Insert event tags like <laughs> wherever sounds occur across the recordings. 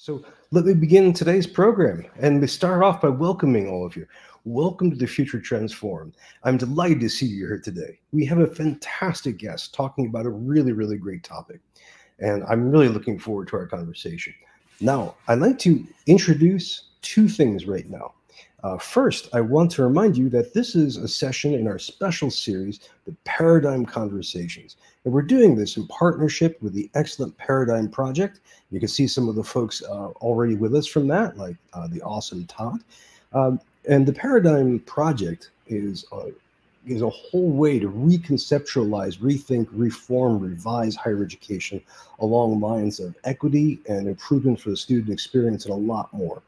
So let me begin today's program and we start off by welcoming all of you. Welcome to the Future Trends Forum. I'm delighted to see you here today. We have a fantastic guest talking about a really, really great topic. And I'm really looking forward to our conversation. Now, I'd like to introduce two things right now. Uh, first, I want to remind you that this is a session in our special series, the Paradigm Conversations. And we're doing this in partnership with the Excellent Paradigm Project. You can see some of the folks uh, already with us from that, like uh, the awesome Todd. Um, and the Paradigm Project is a, is a whole way to reconceptualize, rethink, reform, revise higher education along lines of equity and improvement for the student experience and a lot more.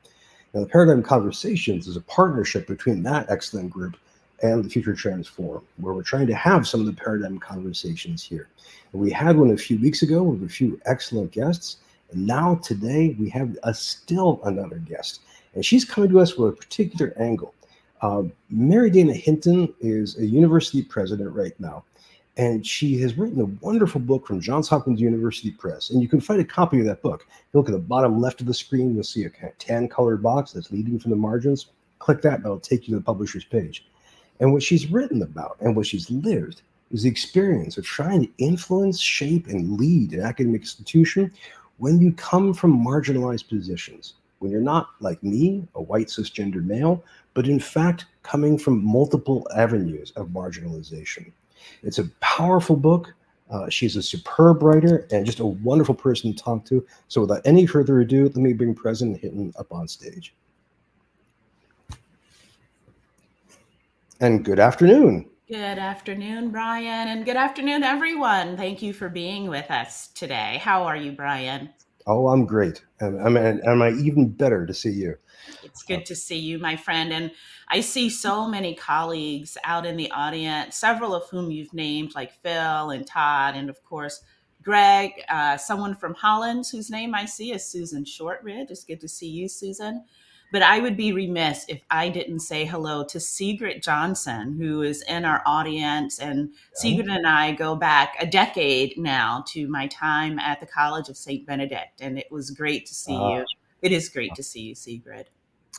Now, the Paradigm Conversations is a partnership between that excellent group and the Future Trends Forum, where we're trying to have some of the paradigm conversations here. And we had one a few weeks ago with a few excellent guests. And now today we have a still another guest. And she's coming to us with a particular angle. Uh, Mary Dana Hinton is a university president right now. And she has written a wonderful book from Johns Hopkins University Press. And you can find a copy of that book. If you look at the bottom left of the screen, you'll see a tan colored box that's leading from the margins. Click that, and it'll take you to the publisher's page. And what she's written about and what she's lived is the experience of trying to influence, shape, and lead an academic institution when you come from marginalized positions. When you're not like me, a white cisgender male, but in fact coming from multiple avenues of marginalization. It's a powerful book. Uh, she's a superb writer and just a wonderful person to talk to. So without any further ado, let me bring President Hinton up on stage. And good afternoon. Good afternoon, Bryan, and good afternoon, everyone. Thank you for being with us today. How are you, Bryan? Oh, I'm great. And I'm, am I even better to see you? It's good to see you, my friend. And I see <laughs> so many colleagues out in the audience, several of whom you've named, like Phil and Todd, and of course, Greg, uh, someone from Hollins whose name I see is Susan Shortridge. It's good to see you, Susan. But I would be remiss if I didn't say hello to Sigrid Johnson, who is in our audience. And Sigrid and I go back a decade now to my time at the College of St. Benedict. And it was great to see uh, you. It is great to see you, Sigrid.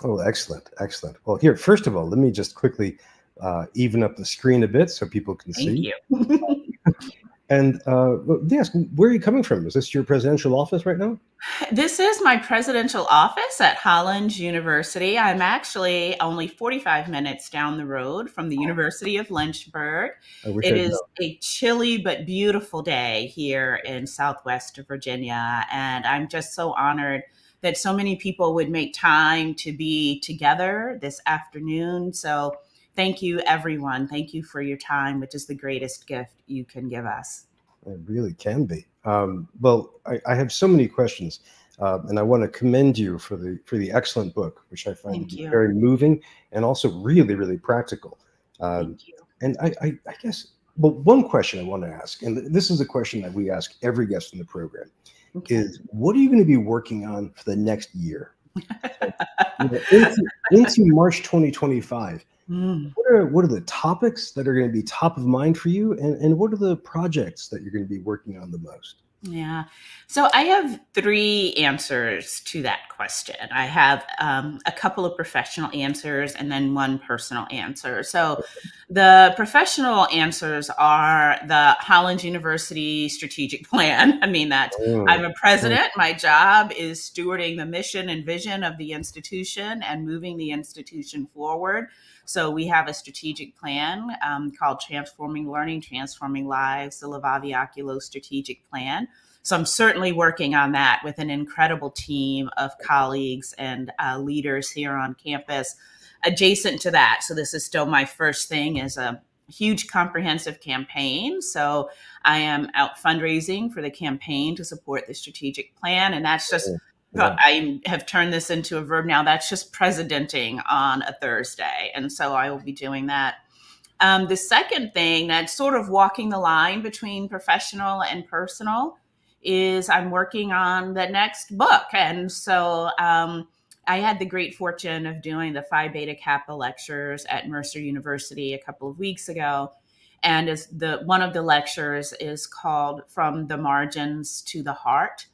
Oh, excellent. Excellent. Well, here, first of all, let me just quickly uh, even up the screen a bit so people can Thank see. you. <laughs> and uh, yes, where are you coming from? Is this your presidential office right now? <sighs> This is my presidential office at Hollins University. I'm actually only 45 minutes down the road from the University of Lynchburg. It is a chilly but beautiful day here in Southwest Virginia. And I'm just so honored that so many people would make time to be together this afternoon. So thank you, everyone. Thank you for your time, which is the greatest gift you can give us. It really can be. Um, well, I, I, have so many questions, uh, and I want to commend you for the for the excellent book, which I find very moving and also really, really practical. Um, and I, I, I guess, well, one question I want to ask, and this is a question that we ask every guest in the program okay. is what are you going to be working on for the next year? <laughs> into, into, March 2025. Mm. What are what are the topics that are going to be top of mind for you, and, and what are the projects that you're going to be working on the most? Yeah. So I have three answers to that question. I have um, a couple of professional answers and then one personal answer. So the professional answers are the Hollins University strategic plan. <laughs> I mean, that oh. I'm a president. My job is stewarding the mission and vision of the institution and moving the institution forward. So we have a strategic plan um, called Transforming Learning, Transforming Lives, the Levavi Oculo Strategic Plan. So I'm certainly working on that with an incredible team of colleagues and uh, leaders here on campus adjacent to that. So this is still my first thing as a huge comprehensive campaign. So I am out fundraising for the campaign to support the strategic plan. And that's just yeah. I have turned this into a verb now. That's just presidenting on a Thursday. And so I will be doing that. Um, the second thing that's sort of walking the line between professional and personal is I'm working on the next book. And so um, I had the great fortune of doing the Phi Beta Kappa lectures at Mercer University a couple of weeks ago. And the one of the lectures is called From the Margins to the Heart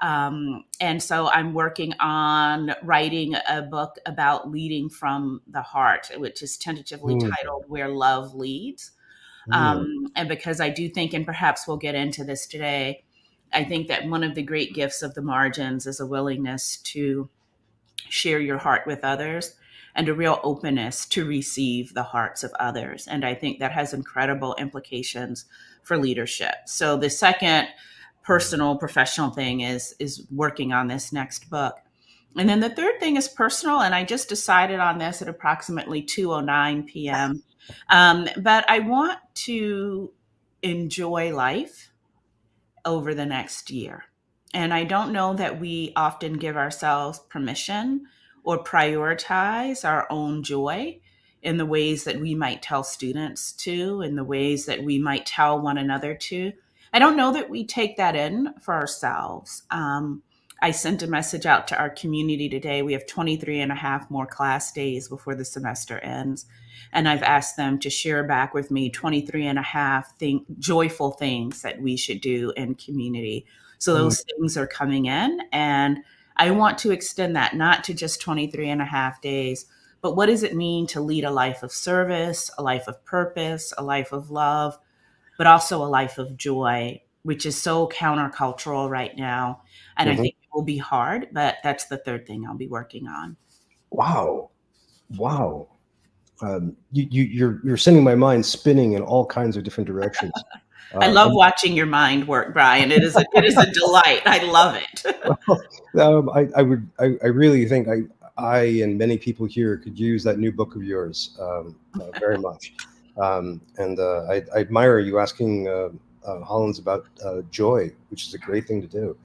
Um, and so I'm working on writing a book about leading from the heart, which is tentatively mm. titled Where Love Leads. Mm. Um, and because I do think, and perhaps we'll get into this today, I think that one of the great gifts of the margins is a willingness to share your heart with others and a real openness to receive the hearts of others. And I think that has incredible implications for leadership. So the second personal professional thing is is working on this next book. And then the third thing is personal, and I just decided on this at approximately 2:09 p.m. Um, but I want to enjoy life over the next year. And I don't know that we often give ourselves permission or prioritize our own joy in the ways that we might tell students to, in the ways that we might tell one another to. I don't know that we take that in for ourselves. Um, I sent a message out to our community today. We have 23 and a half more class days before the semester ends. And I've asked them to share back with me 23 and a half thing, joyful things that we should do in community. So those mm-hmm. things are coming in. And I want to extend that not to just 23 and a half days, but what does it mean to lead a life of service, a life of purpose, a life of love, but also a life of joy, which is so countercultural right now. And mm-hmm. I think it will be hard, but that's the third thing I'll be working on. Wow. Wow. Um, you, you, you're, you're sending my mind spinning in all kinds of different directions. <laughs> I uh, love watching your mind work, Bryan. It is a, it is a delight. I love it. well, <laughs> <laughs> um, I, I would I, I really think I I and many people here could use that new book of yours um, uh, very much. Um, and uh, I, I, admire you asking uh, uh Hollins about uh, joy, which is a great thing to do.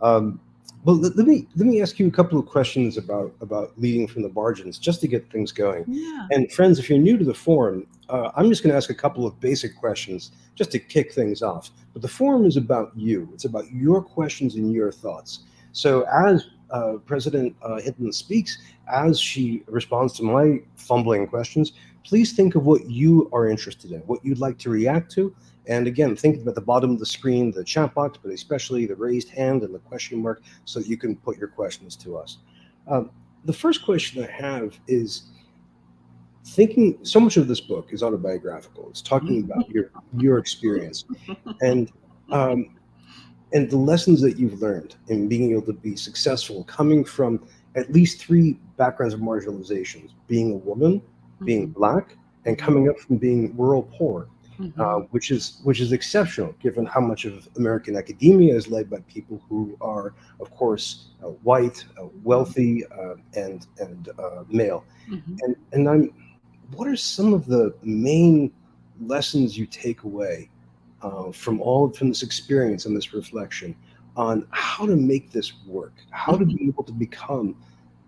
Um, well, let, let, me let me ask you a couple of questions about about leading from the margins, just to get things going. Yeah. And friends, if you're new to the forum, uh, I'm just going to ask a couple of basic questions just to kick things off. But the forum is about you. It's about your questions and your thoughts. So as uh, President uh, Hinton speaks, as she responds to my fumbling questions, please think of what you are interested in, what you'd like to react to, and again, think about the bottom of the screen, the chat box, but especially the raised hand and the question mark so you can put your questions to us. Um, the first question I have is thinking so much of this book is autobiographical. It's talking about your your experience and um, and the lessons that you've learned in being able to be successful coming from at least three backgrounds of marginalizations, being a woman, being mm-hmm. black, and coming up from being rural poor mm-hmm. uh, which is which is exceptional given how much of American academia is led by people who are, of course, uh, white, uh, wealthy, uh, and and uh, male. Mm-hmm. And and I'm, what are some of the main lessons you take away uh, from all from this experience and this reflection on how to make this work, how mm-hmm. to be able to become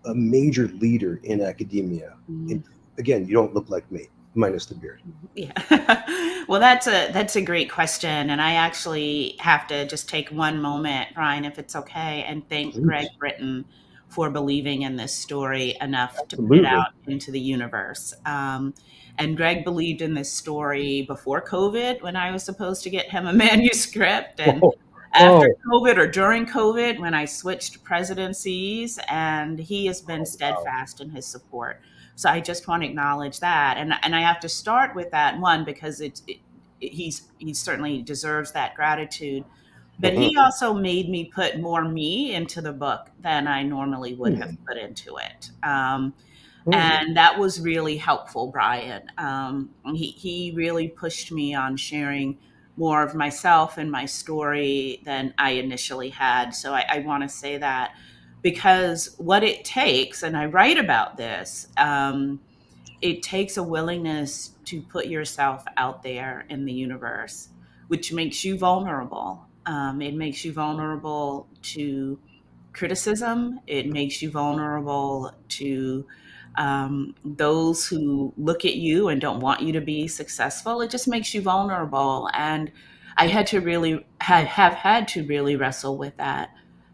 a major leader in academia. Mm-hmm. Again, you don't look like me minus the beard. Yeah. <laughs> well, that's a that's a great question, and I actually have to just take one moment, Bryan, if it's okay, and thank Please. Greg Britton for believing in this story enough Absolutely. to put it out into the universe. Um, and Greg believed in this story before COVID, when I was supposed to get him a <laughs> manuscript, and. Whoa. After oh. COVID or during COVID, when I switched presidencies, and he has been oh, steadfast wow. in his support. So I just want to acknowledge that, and and I have to start with that one because it's it, he's he certainly deserves that gratitude. But he mm-hmm. also made me put more me into the book than I normally would have mm. put into it. Um, mm. and that was really helpful, Bryan. Um, he, he really pushed me on sharing more of myself and my story than I initially had. So I, I want to say that because what it takes, and I write about this, um, it takes a willingness to put yourself out there in the universe, which makes you vulnerable. Um, it makes you vulnerable to criticism. It makes you vulnerable to um, those who look at you and don't want you to be successful. It just makes you vulnerable. And I had to really have, have had to really wrestle with that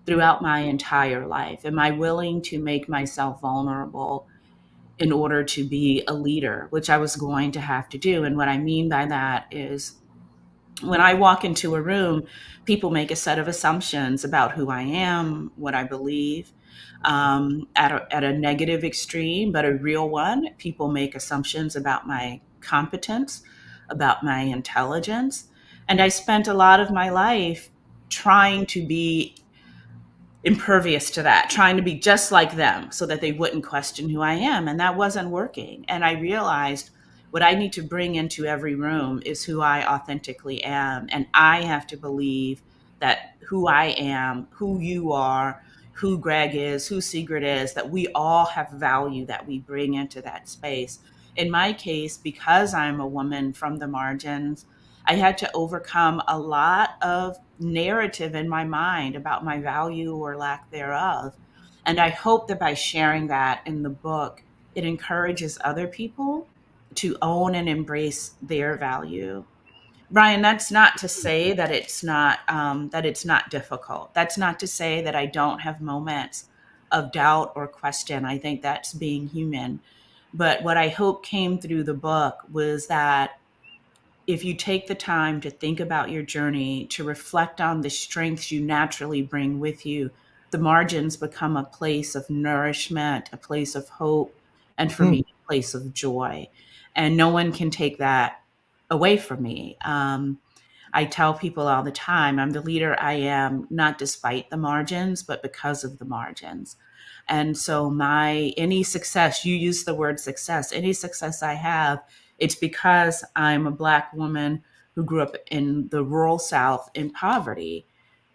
throughout my entire life? Am I willing to make myself vulnerable in order to be a leader, which I was going to have to do? And what I mean by that is when I walk into a room, people make a set of assumptions about who I am, what I believe. Um, at, a, at a negative extreme, but a real one, people make assumptions about my competence, about my intelligence. And I spent a lot of my life trying to be impervious to that, trying to be just like them so that they wouldn't question who I am. And that wasn't working. And I realized what I need to bring into every room is who I authentically am. And I have to believe that who I am, who you are, who Greg is, who Sigrid is, that we all have value that we bring into that space. In my case, because I'm a woman from the margins, I had to overcome a lot of narrative in my mind about my value or lack thereof. And I hope that by sharing that in the book, it encourages other people to own and embrace their value. Bryan, that's not to say that it's not um, that it's not difficult. That's not to say that I don't have moments of doubt or question. I think that's being human. But what I hope came through the book was that if you take the time to think about your journey, to reflect on the strengths you naturally bring with you, the margins become a place of nourishment, a place of hope, and for mm. me, a place of joy and no one can take that away from me. Um, I tell people all the time, I'm the leader I am, not despite the margins, but because of the margins. And so, my any success, you use the word success, any success I have, it's because I'm a Black woman who grew up in the rural South in poverty.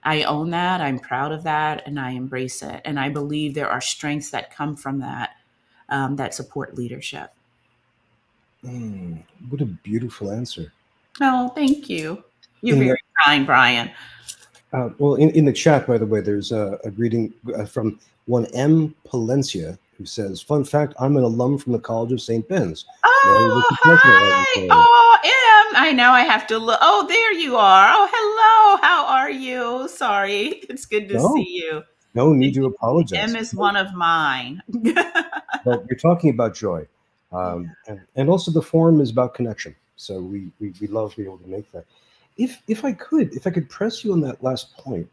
I own that, I'm proud of that, and I embrace it. And I believe there are strengths that come from that um, that support leadership. Mm, what a beautiful answer. Oh, thank you. You're in very the, kind, Bryan. Uh, well, in, in the chat, by the way, there's a, a greeting uh, from one M. Palencia who says, Fun fact, I'm an alum from the College of St. Ben's. Oh, hi. Oh, M. I know I have to look. Oh, there you are. Oh, hello. How are you? Sorry. It's good to no, see you. No need to apologize. M is one of mine. <laughs> but you're talking about joy. Um, and, and also the forum is about connection. So we, we, we love being able to make that. If, if I could, if I could press you on that last point,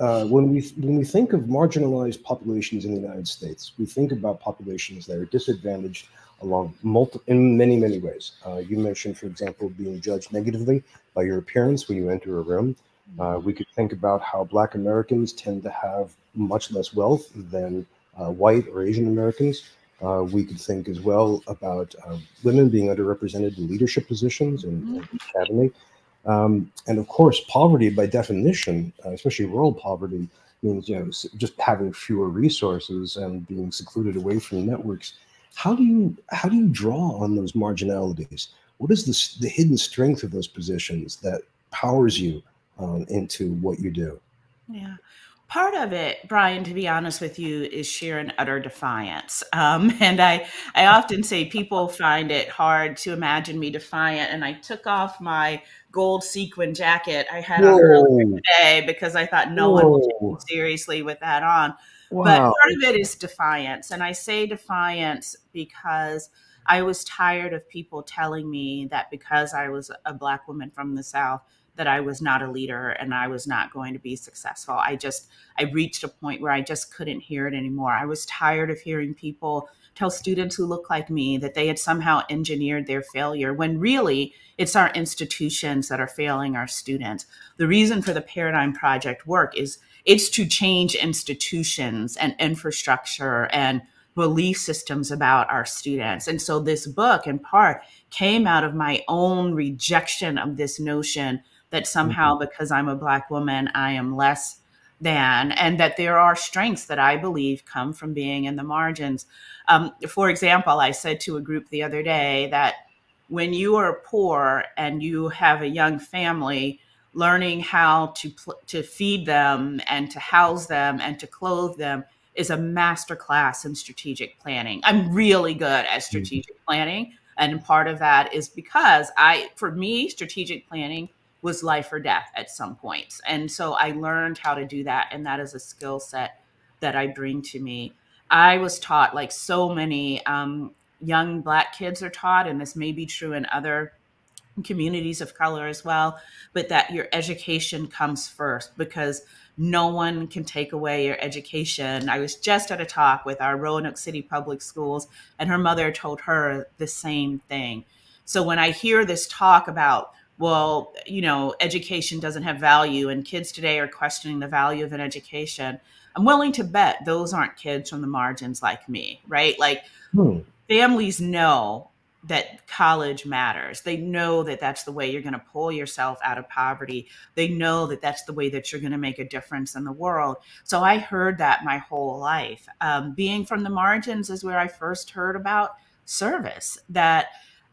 uh, when we when we think of marginalized populations in the United States, we think about populations that are disadvantaged along multi, in many many ways. Uh, you mentioned, for example, being judged negatively by your appearance when you enter a room. Uh, we could think about how Black Americans tend to have much less wealth than uh, white or Asian Americans. Uh, we could think as well about uh, women being underrepresented in leadership positions in, mm-hmm. in academy. Um, and of course, poverty by definition, uh, especially rural poverty, means you know just having fewer resources and being secluded away from networks. How do you how do you draw on those marginalities? What is the, the hidden strength of those positions that powers you um, into what you do? Yeah part of it, Bryan, to be honest with you, is sheer and utter defiance. Um, <laughs> and I, I often say people find it hard to imagine me defiant. And I took off my gold sequin jacket I had Whoa. on earlier today because I thought no Whoa. one would take me seriously with that on. Wow. But part of it is defiance. And I say defiance because I was tired of people telling me that because I was a Black woman from the South, that I was not a leader and I was not going to be successful. I just, I reached a point where I just couldn't hear it anymore. I was tired of hearing people tell students who look like me that they had somehow engineered their failure when really it's our institutions that are failing our students. The reason for the Paradigm Project work is it's to change institutions and infrastructure and belief systems about our students. And so this book, in part, came out of my own rejection of this notion that somehow mm-hmm. because I'm a black woman, I am less than, and that there are strengths that I believe come from being in the margins. Um, for example, I said to a group the other day that when you are poor and you have a young family, learning how to pl- to feed them and to house them and to clothe them is a master class in strategic planning. I'm really good at mm-hmm. strategic mm-hmm. planning, and part of that is because I, for me, strategic planning was life or death at some points. And so I learned how to do that. And that is a skill set that I bring to me. I was taught, like so many um, young Black kids are taught, and this may be true in other communities of color as well, but that your education comes first because no one can take away your education. I was just at a talk with our Roanoke City Public Schools, and her mother told her the same thing. So when I hear this talk about, well, you know, education doesn't have value, and kids today are questioning the value of an education, I'm willing to bet those aren't kids from the margins like me, right? Like hmm. families know that college matters. They know that that's the way you're going to pull yourself out of poverty. They know that that's the way that you're going to make a difference in the world. So I heard that my whole life. Um, being from the margins is where I first heard about service, that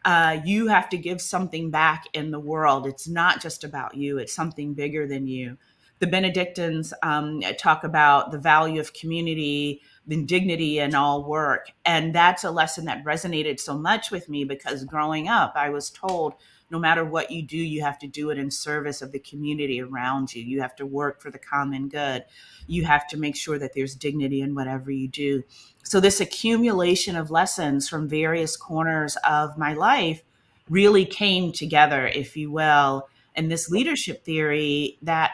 uh, you have to give something back in the world. It's not just about you, it's something bigger than you. The Benedictines um, talk about the value of community and dignity in all work. And that's a lesson that resonated so much with me because growing up, I was told no matter what you do, you have to do it in service of the community around you. You have to work for the common good. You have to make sure that there's dignity in whatever you do. So, this accumulation of lessons from various corners of my life really came together, if you will, in this leadership theory that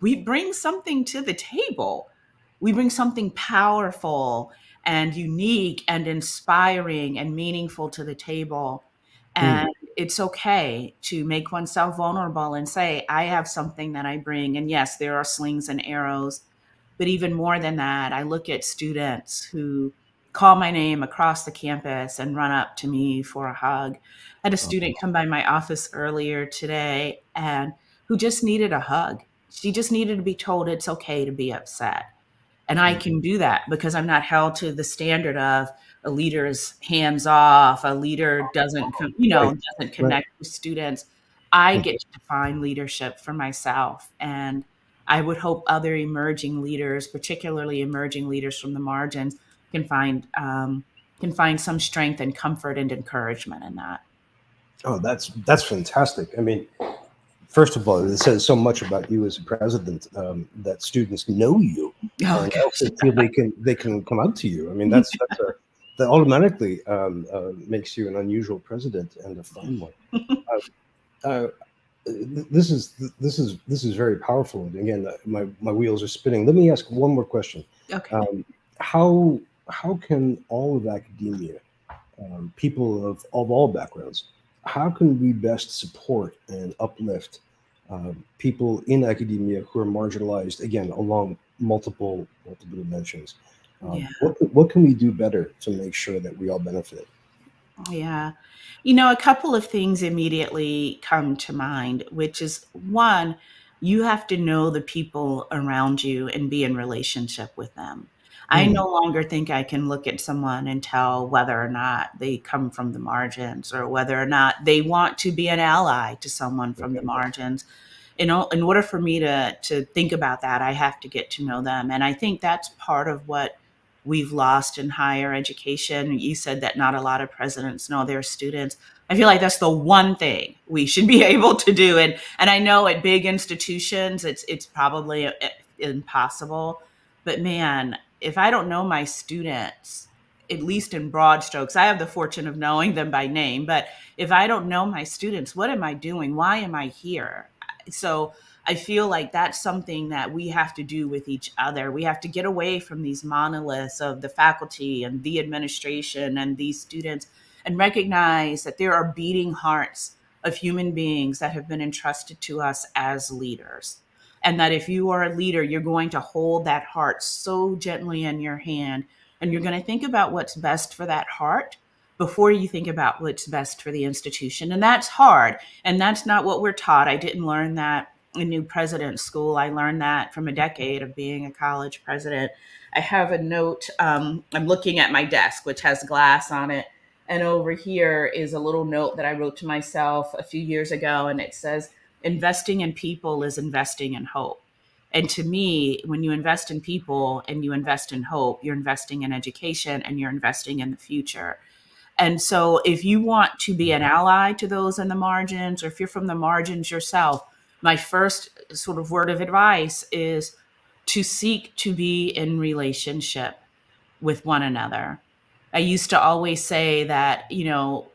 we bring something to the table we bring something powerful and unique and inspiring and meaningful to the table. Hmm. And mm. It's okay to make oneself vulnerable and say, I have something that I bring. And yes, there are slings and arrows. But even more than that, I look at students who call my name across the campus and run up to me for a hug. I had a uh-huh. student come by my office earlier today and who just needed a hug. She just needed to be told it's okay to be upset and I mm-hmm. can do that because I'm not held to the standard of a leader's hands off, a leader doesn't, you know, doesn't connect right. with students. I get to define leadership for myself. And I would hope other emerging leaders, particularly emerging leaders from the margins, can find um, can find some strength and comfort and encouragement in that. Oh, that's that's fantastic. I mean, first of all, it says so much about you as a president um, that students know you oh, and they can they can come out to you. I mean, that's, that's a, that automatically um, uh, makes you an unusual president and a fun one. <laughs> uh, uh, this is this is this is very powerful. Again, uh, my my wheels are spinning. Let me ask one more question. Okay. Um, how how can all of academia, um, people of of all backgrounds, how can we best support and uplift uh, people in academia who are marginalized again along multiple multiple dimensions um, yeah. what, what can we do better to make sure that we all benefit yeah you know a couple of things immediately come to mind which is one you have to know the people around you and be in relationship with them I mm. no longer think I can look at someone and tell whether or not they come from the margins or whether or not they want to be an ally to someone from the margins. You know, in order for me to to think about that, I have to get to know them, and I think that's part of what we've lost in higher education. You said that not a lot of presidents know their students. I feel like that's the one thing we should be <laughs> able to do, and and I know at big institutions, it's it's probably uh, impossible. But man, if I don't know my students, at least in broad strokes, I have the fortune of knowing them by name, but if I don't know my students, what am I doing? Why am I here? So I feel like that's something that we have to do with each other. We have to get away from these monoliths of the faculty and the administration and these students and recognize that there are beating hearts of human beings that have been entrusted to us as leaders and that if you are a leader, you're going to hold that heart so gently in your hand and you're going to think about what's best for that heart before you think about what's best for the institution. And that's hard. And that's not what we're taught. I didn't learn that in new president school. I learned that from a decade of being a college president. I have a note. Um, I'm looking at my desk, which has glass on it. And over here is a little note that I wrote to myself a few years ago. And it says, investing in people is investing in hope. And to me, when you invest in people and you invest in hope, you're investing in education and you're investing in the future. And so, if you want to be an ally to those in the margins, or if you're from the margins yourself, my first sort of word of advice is to seek to be in relationship with one another. I used to always say that, you know,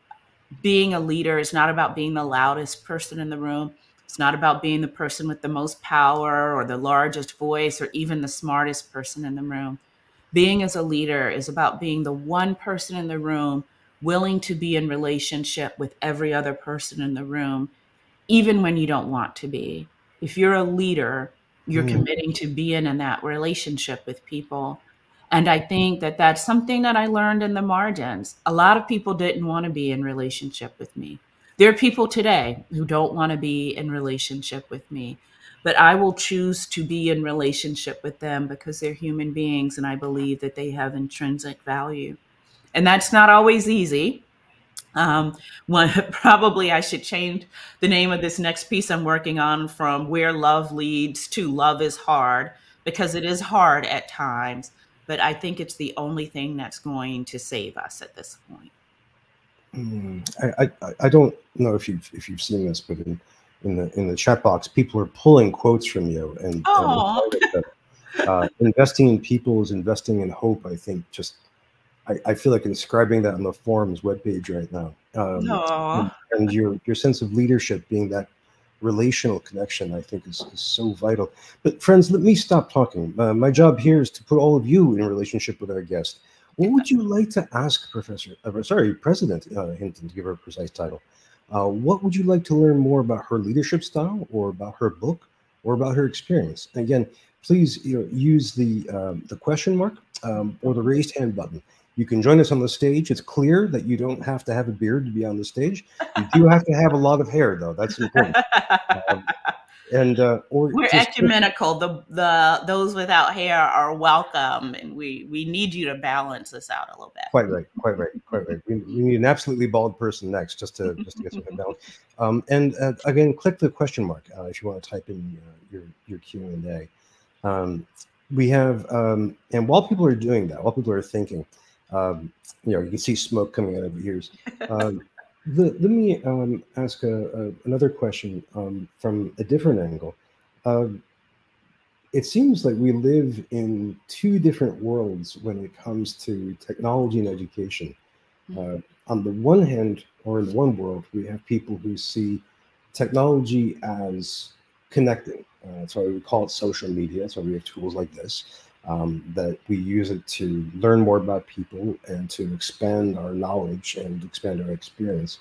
being a leader is not about being the loudest person in the room. It's not about being the person with the most power or the largest voice or even the smartest person in the room. Being as a leader is about being the one person in the room willing to be in relationship with every other person in the room, even when you don't want to be. If you're a leader, you're mm. committing to being in that relationship with people. And I think that that's something that I learned in the margins. A lot of people didn't want to be in relationship with me. There are people today who don't want to be in relationship with me, but I will choose to be in relationship with them because they're human beings and I believe that they have intrinsic value. And that's not always easy. Um, one, <laughs> probably I should change the name of this next piece I'm working on from Where Love Leads to Love is Hard, because it is hard at times, but I think it's the only thing that's going to save us at this point. Mm, I, I, I don't know if you've if you've seen this, but in, in the in the chat box, people are pulling quotes from you, and, and <laughs> uh, investing in people is investing in hope. I think just I, I, feel like inscribing that on the forums webpage right now. Um, and, and, your your sense of leadership being that relational connection, I think, is, is so vital. But friends, let me stop talking. Uh, my job here is to put all of you in relationship with our guest. What would you like to ask Professor, uh, sorry, President uh, Hinton, to give her a precise title? Uh, what would you like to learn more about her leadership style or about her book or about her experience? Again, please you know, use the, um, the question mark um, or the raised hand button. You can join us on the stage. It's clear that you don't have to have a beard to be on the stage. You do have to have a lot of hair, though. That's important. Um, and uh, or we're ecumenical. The the those without hair are welcome, and we we need you to balance this out a little bit. Quite right. Quite right. Quite right. We, we need an absolutely bald person next, just to just to get something down. Um, and uh, again, click the question mark uh, if you want to type in uh, your your Q and A. Um, we have, um, and while people are doing that, while people are thinking, um, you know, you can see smoke coming out of your ears. Um, the, let me um, ask a, a, another question um, from a different angle. Uh, it seems like we live in two different worlds when it comes to technology and education. Mm-hmm. Uh, on the one hand, or in the one world, we have people who see technology as connecting. Uh, that's why we call it social media. That's why we have tools like this um, that we use it to learn more about people and to expand our knowledge and expand our experience.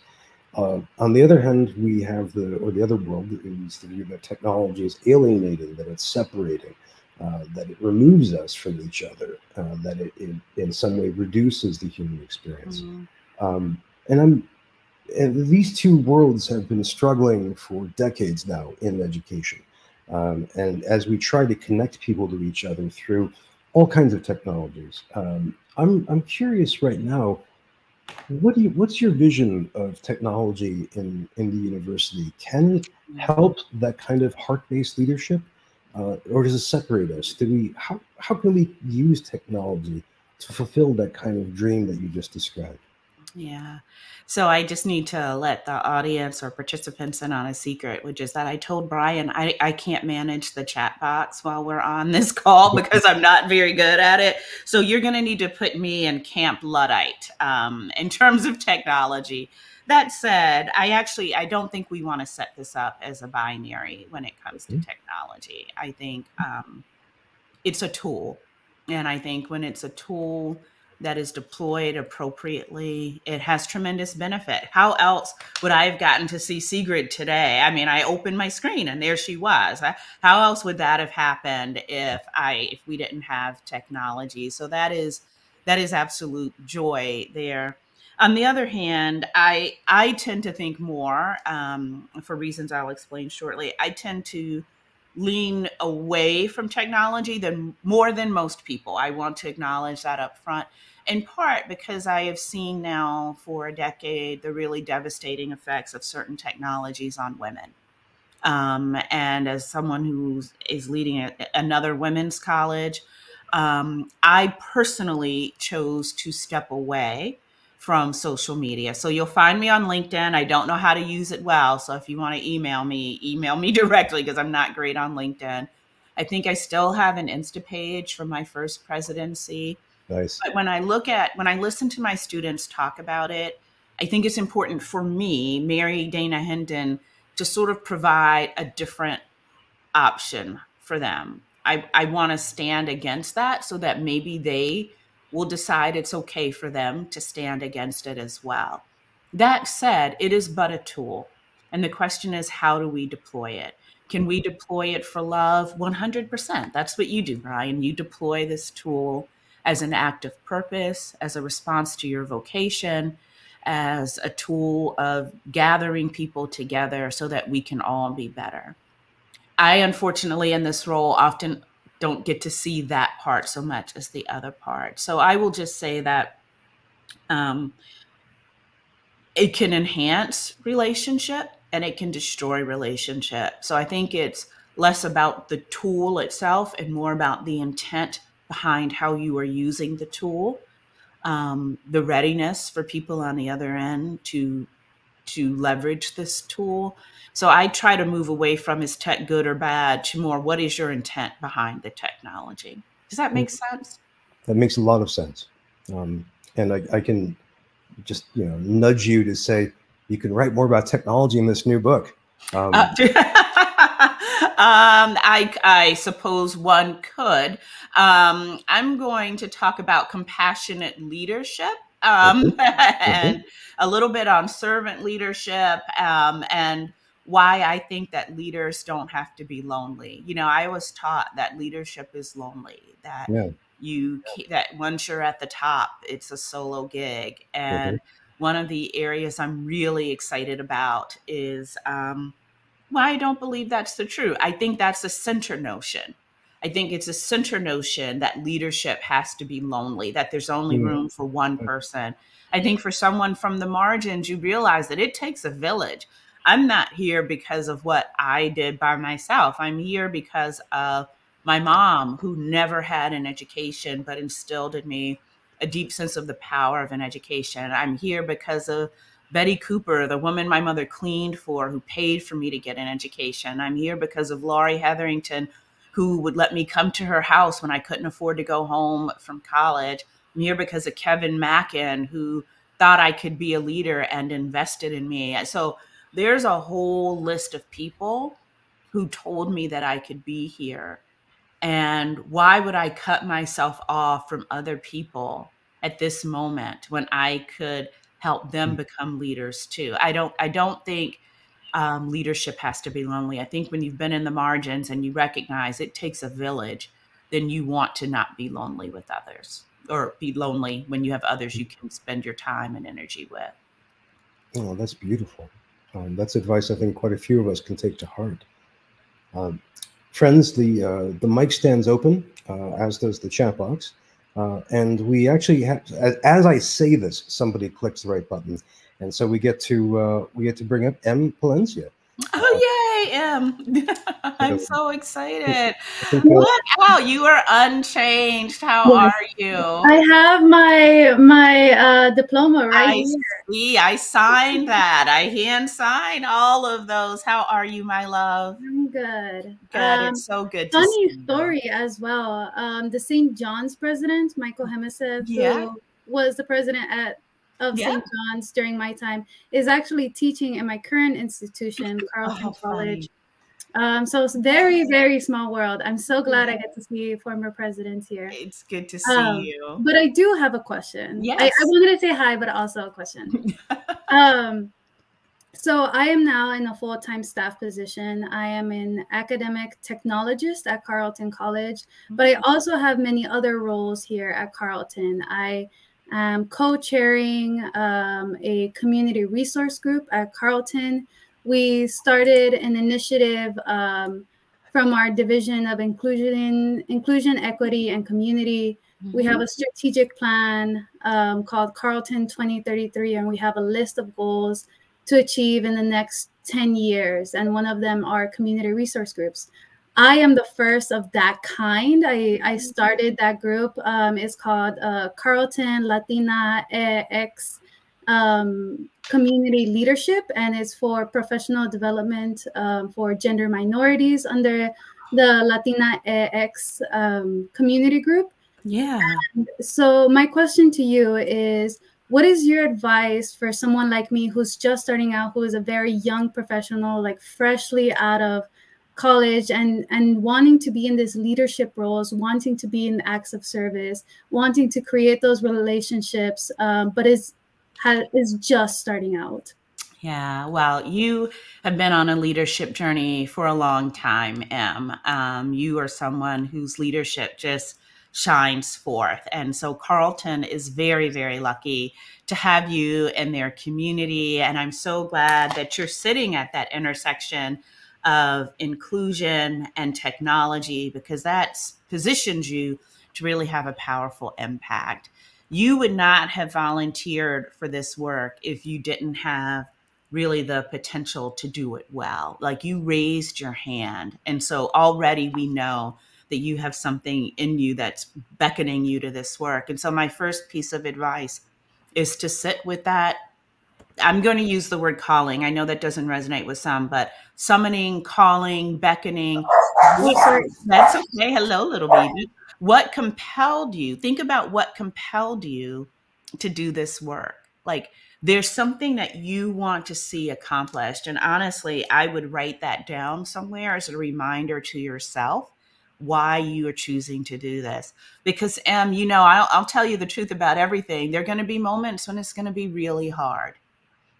Uh, on the other hand, we have the, or the other world is the view that technology is alienating, that it's separating, uh, that it removes us from each other, uh, that it, it, in some way reduces the human experience. Mm-hmm. Um, and I'm, and these two worlds have been struggling for decades now in education. Um, and as we try to connect people to each other through all kinds of technologies, um, I'm, I'm curious right now, what do you, what's your vision of technology in, in the university? Can it help that kind of heart-based leadership? Uh, or does it separate us? Do we, how, how can we use technology to fulfill that kind of dream that you just described? Yeah. So I just need to let the audience or participants in on a secret, which is that I told Bryan I, I can't manage the chat box while we're on this call <laughs> because I'm not very good at it. So you're going to need to put me in Camp Luddite um, in terms of technology. That said, I actually I don't think we want to set this up as a binary when it comes to mm-hmm. technology. I think um, it's a tool, and I think when it's a tool that is deployed appropriately, it has tremendous benefit. How else would I have gotten to see Sigrid today? I mean, I opened my screen and there she was. How else would that have happened if I if we didn't have technology? So that is that is absolute joy there. On the other hand, I I tend to think more um, for reasons I'll explain shortly. I tend to lean away from technology than more than most people. I want to acknowledge that up front in part because I have seen now for a decade the really devastating effects of certain technologies on women. Um, and as someone who is leading a, another women's college, um, I personally chose to step away from social media. So you'll find me on LinkedIn. I don't know how to use it well. So if you want to email me, email me <laughs> directly because I'm not great on LinkedIn. I think I still have an Insta page from my first presidency. Nice. But when I look at when I listen to my students talk about it, I think it's important for me, Mary Dana Hinton, to sort of provide a different option for them. I, I want to stand against that so that maybe they will decide it's okay for them to stand against it as well. That said, it is but a tool. And the question is, how do we deploy it? Can we deploy it for love? 100%. That's what you do, Bryan. You deploy this tool as an act of purpose, as a response to your vocation, as a tool of gathering people together so that we can all be better. I, unfortunately, in this role, often don't get to see that part so much as the other part. So I will just say that um, it can enhance relationship and it can destroy relationship. So I think it's less about the tool itself and more about the intent behind how you are using the tool, um, the readiness for people on the other end to to leverage this tool, so I try to move away from is tech good or bad to more what is your intent behind the technology. Does that make mm. sense? That makes a lot of sense. Um, and I, I, can just you know nudge you to say you can write more about technology in this new book. Um, uh, <laughs> um, I, I, suppose one could. Um, I'm going to talk about compassionate leadership um, mm-hmm. and mm-hmm. a little bit on servant leadership um, and why I think that leaders don't have to be lonely. You know, I was taught that leadership is lonely, that yeah. you that once you're at the top, it's a solo gig. And mm-hmm. one of the areas I'm really excited about is um, well, I don't believe that's the truth. I think that's a center notion. I think it's a center notion that leadership has to be lonely, that there's only mm-hmm. room for one person. I think for someone from the margins, you realize that it takes a village. I'm not here because of what I did by myself. I'm here because of my mom, who never had an education but instilled in me a deep sense of the power of an education. I'm here because of Betty Cooper, the woman my mother cleaned for, who paid for me to get an education. I'm here because of Laurie Hetherington, who would let me come to her house when I couldn't afford to go home from college. I'm here because of Kevin Mackin, who thought I could be a leader and invested in me. So there's a whole list of people who told me that I could be here. And why would I cut myself off from other people at this moment when I could help them mm. become leaders too? I don't I don't think um, leadership has to be lonely. I think when you've been in the margins and you recognize it takes a village, then you want to not be lonely with others or be lonely when you have others you can spend your time and energy with. Oh, that's beautiful. Um, that's advice I think quite a few of us can take to heart. Um, friends, the uh, the mic stands open, uh, as does the chat box. Uh, and we actually have, as, as, I say this, somebody clicks the right button, and so we get to uh, we get to bring up M. Palencia. Oh <laughs> yeah am. I'm so excited. <laughs> Look out, you are unchanged. How yes. are you? I have my my uh, diploma right I here. See, I signed that. I hand sign all of those. How are you, my love? I'm good. Good. Um, it's so good. funny story you. as well. Um, the St. John's president, Michael Hemesath, yeah. who was the president at of yeah. St. John's during my time is actually teaching in my current institution, Carleton oh, College. Um, so it's very, very small world. I'm so glad I get to see former presidents here. It's good to see um, you. But I do have a question. Yes. I, I wanted to say hi, but also a question. um, so I am now in a full-time staff position. I am an academic technologist at Carleton College, but I mm-hmm. also have many other roles here at Carleton. I am co-chairing um, a community resource group at Carleton. We started an initiative um, from our division of inclusion, inclusion, equity, and community. Mm-hmm. We have a strategic plan um, called Carleton 2033, and we have a list of goals to achieve in the next 10 years. And one of them are community resource groups. I am the first of that kind. I, I started that group. Um, it's called uh, Carleton Latina X um, Community Leadership, and it's for professional development um, for gender minorities under the Latina X um, community group. Yeah. And so, my question to you is what is your advice for someone like me who's just starting out, who is a very young professional, like freshly out of college and and wanting to be in these leadership roles wanting to be in acts of service wanting to create those relationships um, but is is just starting out yeah, well, you have been on a leadership journey for a long time, Em. Um, you are someone whose leadership just shines forth. And so Carleton is very, very lucky to have you in their community. And I'm so glad that you're sitting at that intersection of inclusion and technology because that's positions you to really have a powerful impact. You would not have volunteered for this work if you didn't have really the potential to do it well. Like you raised your hand. And so already we know that you have something in you that's beckoning you to this work. And so my first piece of advice is to sit with that. I'm going to use the word calling. I know that doesn't resonate with some, but summoning, calling, beckoning. That's okay. Hello, little baby. What compelled you? Think about what compelled you to do this work. Like, there's something that you want to see accomplished. And honestly, I would write that down somewhere as a reminder to yourself why you are choosing to do this. Because, Em, you know, I'll, I'll tell you the truth about everything. There are going to be moments when it's going to be really hard.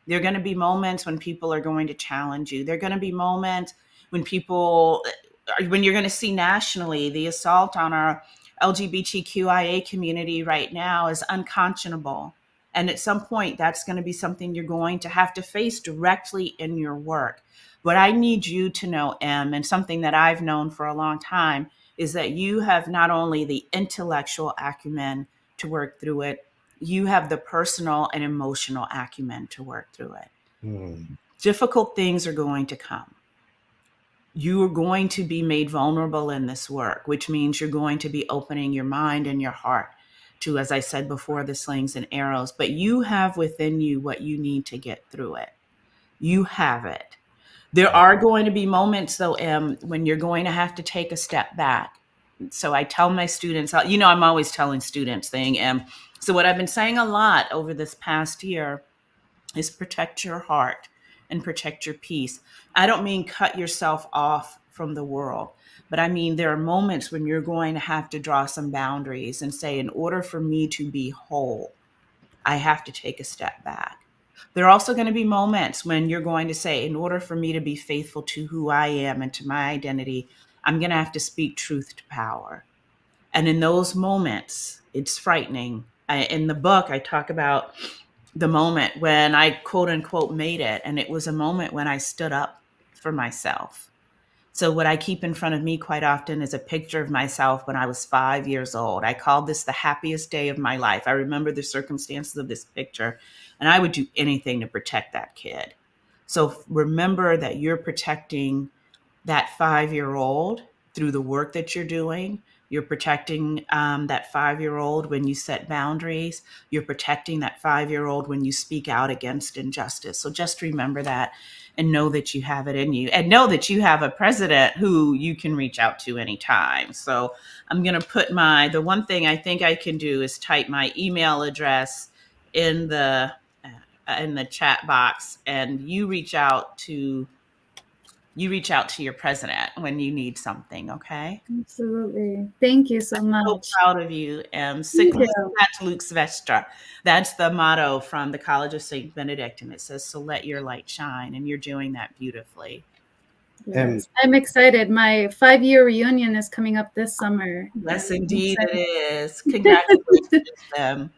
There are going to be moments when people are going to challenge you. There are going to be moments when people, uh, when you're going to see nationally the assault on our LGBTQIA community right now is unconscionable and at some point, that's going to be something you're going to have to face directly in your work. What I need you to know, Em, and something that I've known for a long time, is that you have not only the intellectual acumen to work through it, you have the personal and emotional acumen to work through it. Mm. Difficult things are going to come. You are going to be made vulnerable in this work, which means you're going to be opening your mind and your heart to, as I said before, the slings and arrows, but you have within you what you need to get through it. You have it. There are going to be moments, though, Em, when you're going to have to take a step back. So I tell my students, uh, you know, I'm always telling students thing, And So what I've been saying a lot over this past year is protect your heart and protect your peace. I don't mean cut yourself off from the world. But I mean, there are moments when you're going to have to draw some boundaries and say, in order for me to be whole, I have to take a step back. There are also going to be moments when you're going to say, in order for me to be faithful to who I am and to my identity, I'm going to have to speak truth to power. And in those moments, it's frightening. I, in the book, I talk about the moment when I quote unquote made it. And it was a moment when I stood up for myself. So, what I keep in front of me quite often is a picture of myself when I was five years old. I called this the happiest day of my life. I remember the circumstances of this picture, and I would do anything to protect that kid. So, remember that you're protecting that five year old through the work that you're doing. You're protecting um, that five year old when you set boundaries. You're protecting that five year old when you speak out against injustice. So, just remember that and know that you have it in you and know that you have a president who you can reach out to anytime. So I'm going to put my, the one thing I think I can do is type my email address in the, uh, in the chat box and you reach out to you reach out to your president when you need something, okay? Absolutely. Thank you so much. I'm so proud of you. Um, Sic Lux Vestra. That's the motto from the College of St. Benedict, and it says, So let your light shine. And you're doing that beautifully. Yes. I'm excited. My five year reunion is coming up this summer. Yes, indeed it is. Congratulations, <laughs> them.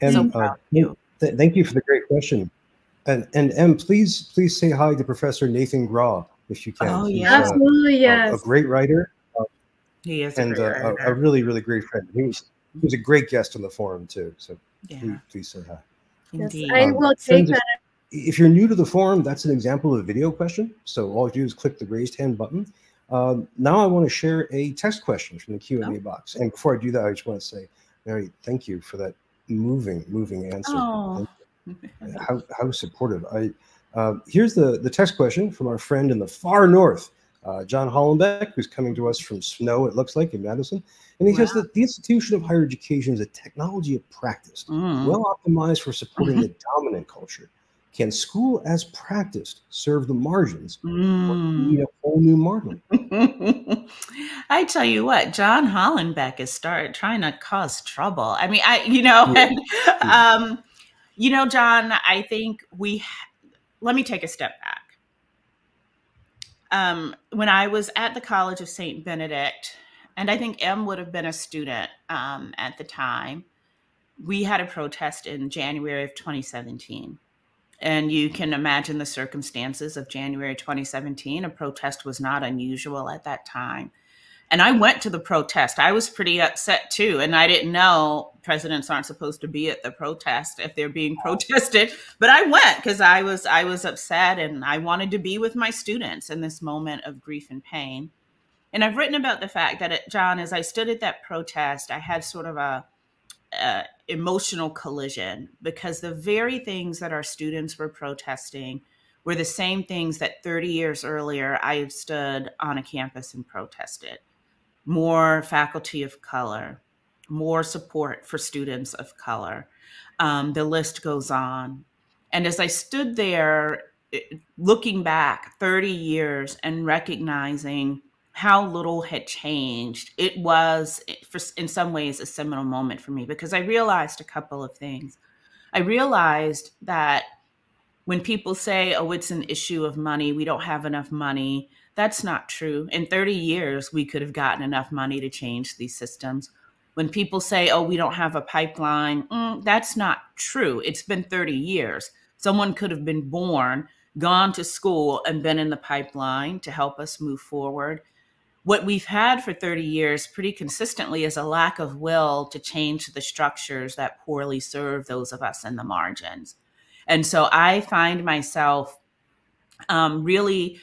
And, so uh, you. Th- thank you for the great question. And and Em, please please say hi to Professor Nathan Grawe if you can. Oh, yeah. Absolutely, yes. A, a, great writer. Uh, he is and a, a, really, really great friend. He was, he was a great guest on the forum, too. So yeah. please, please say hi. Indeed. Yes, I um, will take that. If you're new to the forum, that's an example of a video question. So all you do is click the raised hand button. Um, now I want to share a text question from the Q&A oh. box. And before I do that, I just want to say, Mary, thank you for that moving, moving answer. Oh. How, how supportive. I uh, here's the, the text question from our friend in the far north, uh, John Hollenbeck, who's coming to us from Snow, it looks like, in Madison. And he wow. says that the institution of higher education is a technology of practice, mm. well optimized for supporting the dominant culture. Can school as practiced serve the margins mm. need a whole new margin? <laughs> I tell you what, John Hollenbeck is start trying to cause trouble. I mean, I you know, yeah. and, <laughs> um, you know, John, I think we let me take a step back. Um, when I was at the College of St. Benedict, and I think M would have been a student um, at the time, we had a protest in January of 2017. And you can imagine the circumstances of January 2017. A protest was not unusual at that time. And I went to the protest. I was pretty upset too. And I didn't know presidents aren't supposed to be at the protest if they're being protested. <laughs> But I went because I was I was upset and I wanted to be with my students in this moment of grief and pain. And I've written about the fact that, it, John, as I stood at that protest, I had sort of a, a emotional collision because the very things that our students were protesting were the same things that 30 years earlier I had stood on a campus and protested more faculty of color, more support for students of color. Um, the list goes on. And as I stood there, looking back 30 years and recognizing how little had changed, it was, for, in some ways, a seminal moment for me because I realized a couple of things. I realized that when people say, oh, it's an issue of money, we don't have enough money, that's not true. In 30 years, we could have gotten enough money to change these systems. When people say, oh, we don't have a pipeline, mm, that's not true. It's been 30 years. Someone could have been born, gone to school, and been in the pipeline to help us move forward. What we've had for 30 years pretty consistently is a lack of will to change the structures that poorly serve those of us in the margins. And so I find myself um, really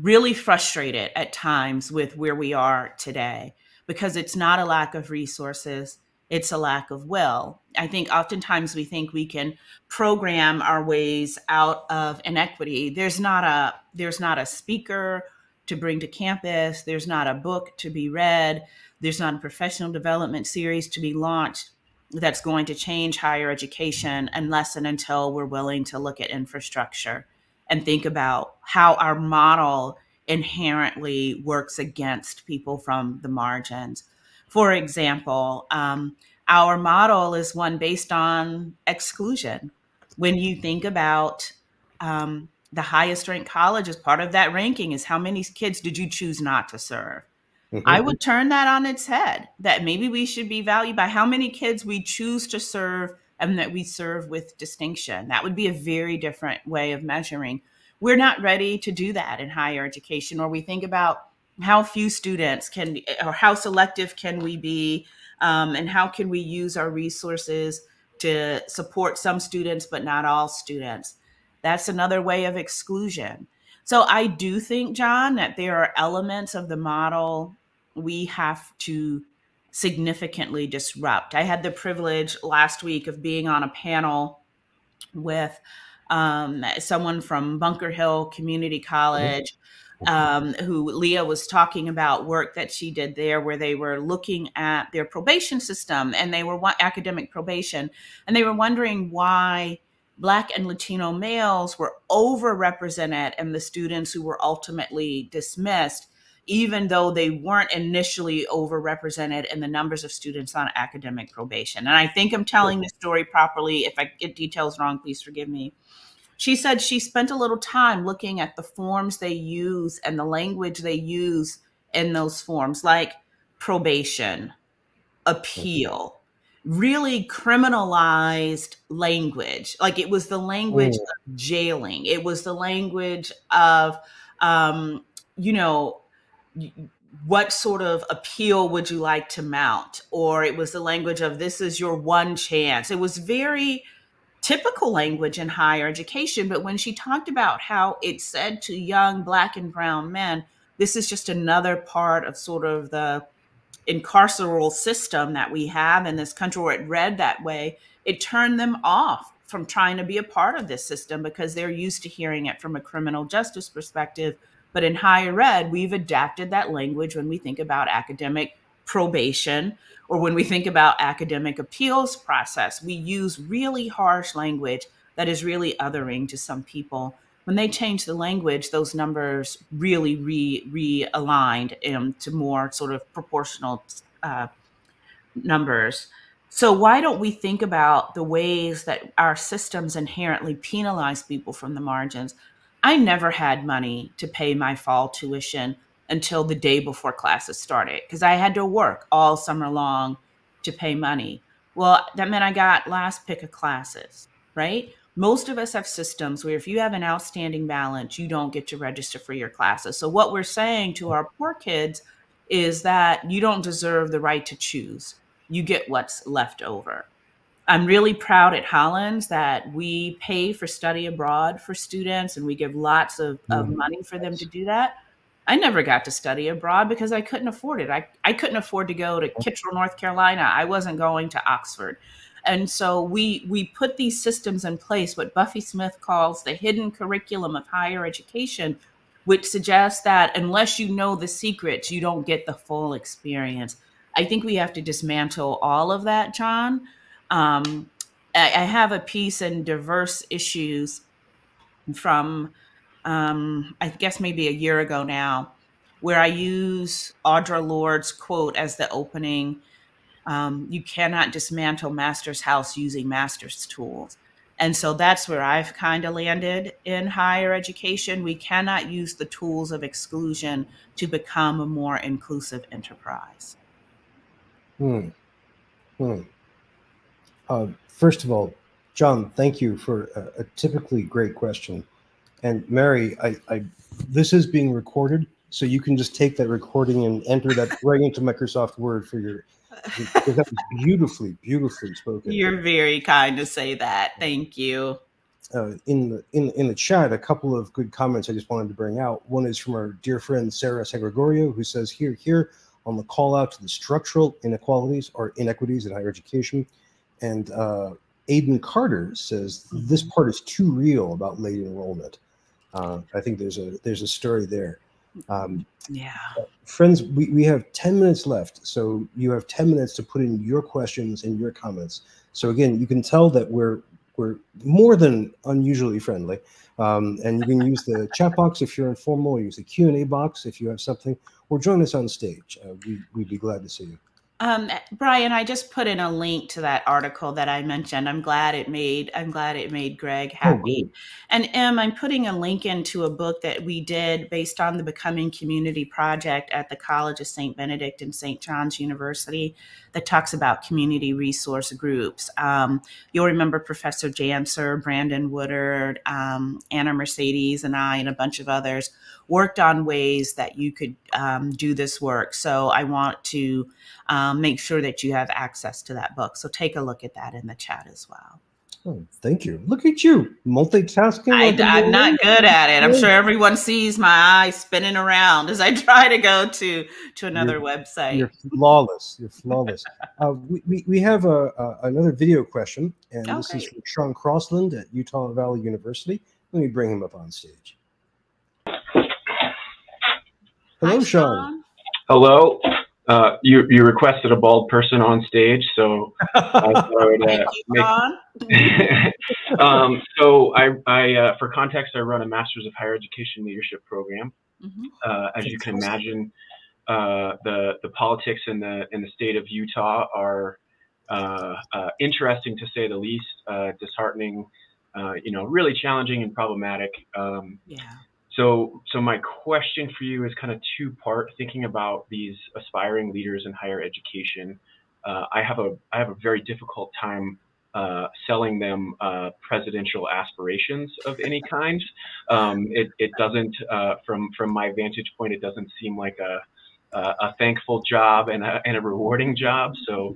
really frustrated at times with where we are today because it's not a lack of resources it's a lack of will. I think oftentimes we think we can program our ways out of inequity. There's not a there's not a speaker to bring to campus there's not a book to be read there's not a professional development series to be launched that's going to change higher education unless and until we're willing to look at infrastructure and think about how our model inherently works against people from the margins. For example, um, our model is one based on exclusion. When you think about um, the highest ranked colleges, part of that ranking is how many kids did you choose not to serve? Mm-hmm. I would turn that on its head that maybe we should be valued by how many kids we choose to serve and that we serve with distinction. That would be a very different way of measuring. We're not ready to do that in higher education, or we think about how few students can, or how selective can we be, um, and how can we use our resources to support some students, but not all students. That's another way of exclusion. So I do think, John, that there are elements of the model we have to significantly disrupt. I had the privilege last week of being on a panel with um, someone from Bunker Hill Community College. Um, who Leah was talking about work that she did there, where they were looking at their probation system and they were academic probation, and they were wondering why Black and Latino males were overrepresented and the students who were ultimately dismissed even though they weren't initially overrepresented in the numbers of students on academic probation. And I think I'm telling the story properly. If I get details wrong, please forgive me. She said she spent a little time looking at the forms they use and the language they use in those forms, like probation, appeal, really criminalized language. Like it was the language mm. of jailing, it was the language of, um, you know, what sort of appeal would you like to mount? Or it was the language of this is your one chance. It was very typical language in higher education. But when she talked about how it said to young black and brown men, this is just another part of sort of the incarceral system that we have in this country, or it read that way, it turned them off from trying to be a part of this system because they're used to hearing it from a criminal justice perspective But in higher ed, we've adapted that language when we think about academic probation or when we think about academic appeals process. We use really harsh language that is really othering to some people. When they change the language, those numbers really re realigned um, to more sort of proportional uh, numbers. So why don't we think about the ways that our systems inherently penalize people from the margins? I never had money to pay my fall tuition until the day before classes started because I had to work all summer long to pay money. Well, that meant I got last pick of classes, right? Most of us have systems where if you have an outstanding balance, you don't get to register for your classes. So, what we're saying to our poor kids is that you don't deserve the right to choose. You get what's left over. I'm really proud at Hollins that we pay for study abroad for students and we give lots of, of mm. money for them to do that. I never got to study abroad because I couldn't afford it. I, I couldn't afford to go to Kittrell, North Carolina. I wasn't going to Oxford. And so we we put these systems in place, what Buffy Smith calls the hidden curriculum of higher education, which suggests that unless you know the secrets, you don't get the full experience. I think we have to dismantle all of that, John. Um, I, I, have a piece in diverse issues from, um, I guess maybe a year ago now, where I use Audre Lorde's quote as the opening. Um, you cannot dismantle master's house using master's tools. And so that's where I've kind of landed in higher education. We cannot use the tools of exclusion to become a more inclusive enterprise. Hmm. Hmm. Uh, first of all, John, thank you for a, a typically great question. And Mary, I, I, this is being recorded, so you can just take that recording and enter that <laughs> right into Microsoft Word for your. That was beautifully, beautifully spoken. You're very kind to say that. Thank you. Uh, in the in in the chat, a couple of good comments I just wanted to bring out. One is from our dear friend Sarah Segregorio, who says, "Here, here on the call out to the structural inequalities or inequities in higher education." And uh, Aiden Carter says this mm-hmm. part is too real about late enrollment. Uh, I think there's a there's a story there. Um, yeah, friends, we, we have 10 minutes left, so you have 10 minutes to put in your questions and your comments. So again, you can tell that we're we're more than unusually friendly, um, and you can use the <laughs> chat box if you're informal. Use the Q and A box if you have something, or join us on stage. Uh, we, we'd be glad to see you. Um, Bryan, I just put in a link to that article that I mentioned. I'm glad it made I'm glad it made Greg oh, happy. Oh, and Em, I'm putting a link into a book that we did based on the Becoming Community project at the College of St. Benedict and St. John's University that talks about community resource groups. Um, you'll remember Professor Janser, Brandon Woodard, um, Anna Mercedes, and I, and a bunch of others worked on ways that you could um, do this work. So I want to um, make sure that you have access to that book. So take a look at that in the chat as well. Oh, thank you. Look at you multitasking. I, am not good at it. I'm sure everyone sees my eyes spinning around as I try to go to to another you're, website. You're flawless. You're flawless. <laughs> uh, we, we, we have a, a, another video question, and oh, this is from Sean Crossland at Utah Valley University. Let me bring him up on stage. Hello, Hi, Sean. Sean. Hello. Uh, you you requested a bald person on stage, so <laughs> I thought, uh, make, <laughs> um, so I, I uh, for context, I run a Masters of Higher Education Leadership program. Mm-hmm. Uh, as you can imagine, uh, the the politics in the in the state of Utah are uh, interesting to say the least, disheartening, you know, really challenging and problematic. Um, yeah. So, so my question for you is kind of two part. Thinking about these aspiring leaders in higher education, uh, I have a I have a very difficult time uh, selling them uh, presidential aspirations of any kind. Um, it, it doesn't, uh, from from my vantage point, it doesn't seem like a a, thankful job and a, and a rewarding job. So,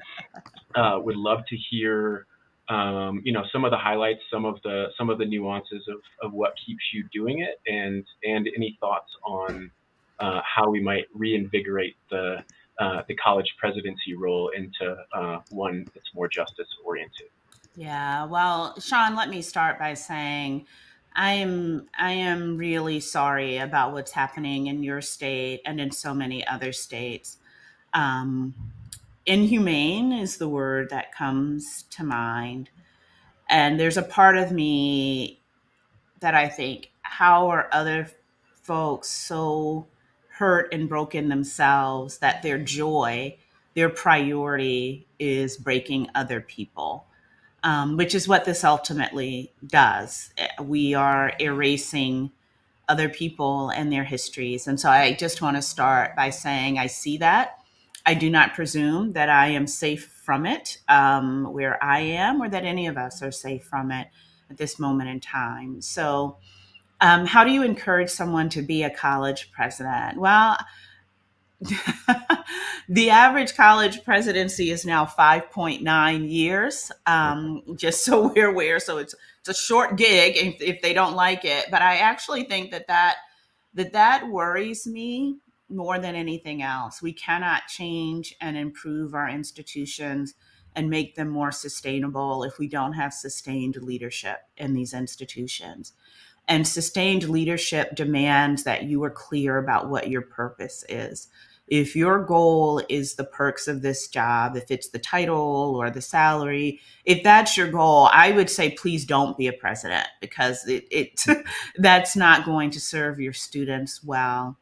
uh, would love to hear um, you know some of the highlights, some of the some of the nuances of, of what keeps you doing it, and and any thoughts on uh, how we might reinvigorate the uh, the college presidency role into uh, one that's more justice oriented. Yeah, well, Sean, let me start by saying I am I am really sorry about what's happening in your state and in so many other states. Um, inhumane is the word that comes to mind, and there's a part of me that I think, how are other folks so hurt and broken themselves that their joy, their priority is breaking other people? um, which is what this ultimately does. We are erasing other people and their histories. And so I just want to start by saying I see that. I do not presume that I am safe from it um, where I am or that any of us are safe from it at this moment in time. So, um, how do you encourage someone to be a college president? Well, <laughs> the average college presidency is now 5.9 years um, just so <laughs> we're aware so it's it's a short gig if, if they don't like it but i actually think that that that that worries me more than anything else. We cannot change and improve our institutions and make them more sustainable if we don't have sustained leadership in these institutions. And sustained leadership demands that you are clear about what your purpose is. If your goal is the perks of this job, if it's the title or the salary, if that's your goal, I would say please don't be a president because it, it <laughs> that's not going to serve your students well.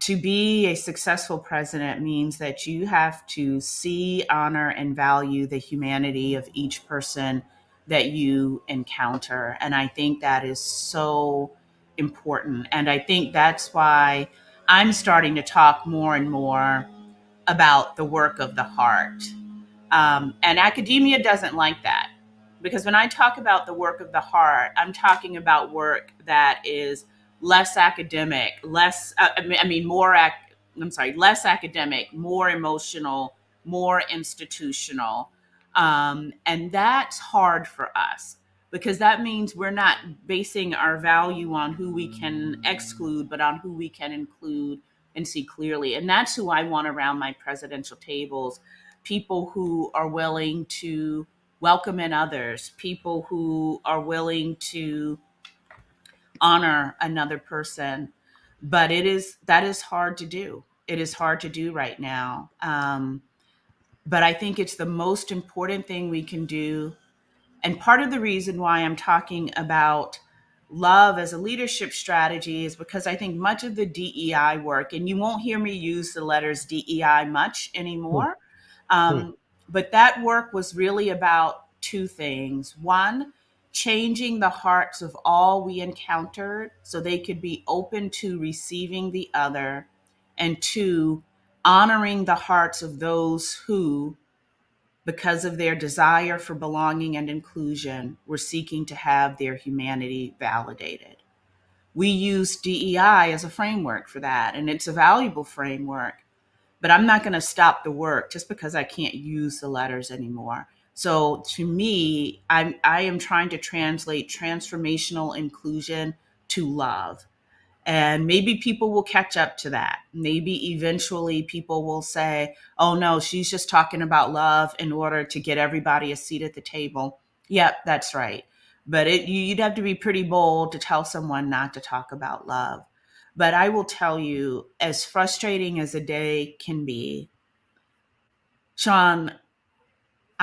To be a successful president means that you have to see, honor, and value the humanity of each person that you encounter. And I think that is so important. And I think that's why I'm starting to talk more and more about the work of the heart. Um, and academia doesn't like that because when I talk about the work of the heart, I'm talking about work that is less academic, less, uh, I mean, more, ac- I'm sorry, less academic, more emotional, more institutional. Um, and that's hard for us because that means we're not basing our value on who we can exclude, but on who we can include and see clearly. And that's who I want around my presidential tables people who are willing to welcome in others, people who are willing to honor another person. But it is that is hard to do. It is hard to do right now. Um, but I think it's the most important thing we can do and part of the reason why I'm talking about love as a leadership strategy is because I think much of the DEI work, and you won't hear me use the letters DEI much anymore, hmm. um, hmm. but that work was really about two things. One, changing the hearts of all we encountered so they could be open to receiving the other, and two, honoring the hearts of those who because of their desire for belonging and inclusion, were seeking to have their humanity validated. We use DEI as a framework for that, and it's a valuable framework. But I'm not going to stop the work just because I can't use the letters anymore. So to me, I'm I am trying to translate transformational inclusion to love. And maybe people will catch up to that. Maybe eventually people will say, oh no, she's just talking about love in order to get everybody a seat at the table. Yep, that's right. But it, you'd have to be pretty bold to tell someone not to talk about love. But I will tell you, as frustrating as a day can be, Sean,